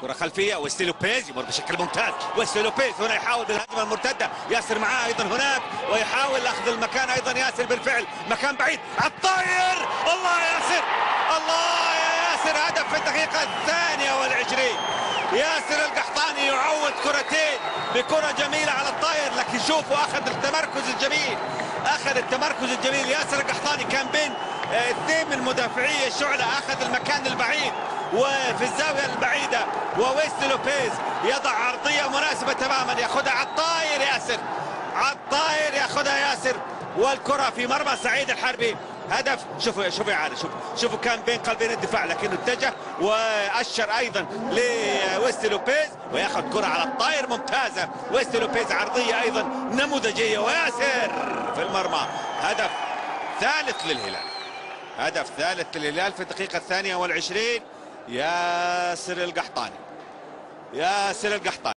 كرة خلفية ويستي لوبيز يمر بشكل ممتاز. ويستي لوبيز هنا يحاول بالهجمة المرتدة. ياسر معاه أيضا هناك ويحاول أخذ المكان أيضا ياسر بالفعل. مكان بعيد. الطاير! الله يا ياسر! الله يا ياسر! هدف في الدقيقة الثانية والعشرين. ياسر القحطاني يعوض كرتين بكرة جميلة على الطاير لكن شوفوا أخذ التمركز الجميل. أخذ التمركز الجميل. ياسر القحطاني كان بين اثنين من مدافعي الشعلة أخذ المكان البعيد وفي الزاوية البعيدة وويست لوبيز يضع عرضية مناسبة تماما يأخذها على الطاير ياسر. على الطاير يأخذها ياسر. والكرة في مرمى سعيد الحربي. هدف. شوفوا شوفوا يا عادل شوفوا. شوفوا كان بين قلبين الدفاع لكنه اتجه وأشر أيضا لويست لوبيز ويأخذ كرة على الطاير ممتازة. ويست لوبيز عرضية أيضا نموذجية. وياسر في المرمى. هدف ثالث للهلال. هدف ثالث للهلال في الدقيقة الثانية والعشرين. ياسر القحطاني. ياسر القحطاني.